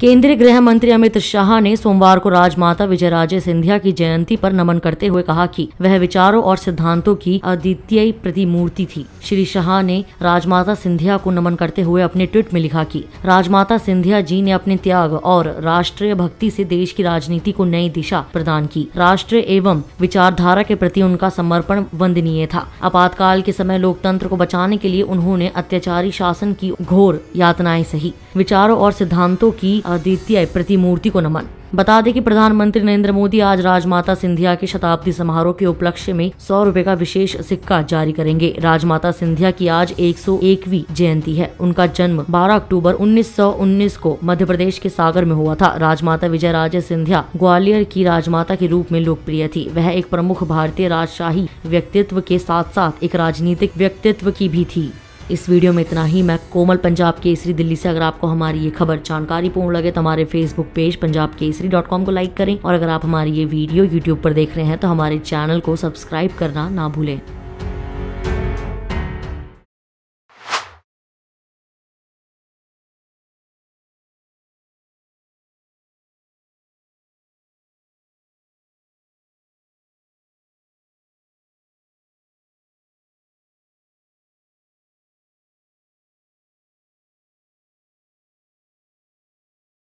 केंद्रीय गृह मंत्री अमित शाह ने सोमवार को राजमाता विजयराजे सिंधिया की जयंती पर नमन करते हुए कहा कि वह विचारों और सिद्धांतों की अद्वितीय प्रतिमूर्ति थी। श्री शाह ने राजमाता सिंधिया को नमन करते हुए अपने ट्वीट में लिखा कि राजमाता सिंधिया जी ने अपने त्याग और राष्ट्रीय भक्ति से देश की राजनीति को नई दिशा प्रदान की। राष्ट्र एवं विचारधारा के प्रति उनका समर्पण वंदनीय था। आपातकाल के समय लोकतंत्र को बचाने के लिए उन्होंने अत्याचारी शासन की घोर यातनाएँ सही। विचारों और सिद्धांतों की अद्वितीय प्रतिमूर्ति को नमन। बता दें कि प्रधानमंत्री नरेंद्र मोदी आज राजमाता सिंधिया के शताब्दी समारोह के उपलक्ष्य में सौ रूपए का विशेष सिक्का जारी करेंगे। राजमाता सिंधिया की आज 101वीं जयंती है। उनका जन्म 12 अक्टूबर 1919 को मध्य प्रदेश के सागर में हुआ था। राजमाता विजय राजे सिंधिया ग्वालियर की राजमाता के रूप में लोकप्रिय थी। वह एक प्रमुख भारतीय राजशाही व्यक्तित्व के साथ साथ एक राजनीतिक व्यक्तित्व की भी थी। इस वीडियो में इतना ही। मैं कोमल, पंजाब केसरी, दिल्ली से। अगर आपको हमारी ये खबर जानकारी पूर्ण लगे तो हमारे Facebook page Punjab Kesari dot com को लाइक करें। और अगर आप हमारी ये वीडियो यूट्यूब पर देख रहे हैं तो हमारे चैनल को सब्सक्राइब करना ना भूलें।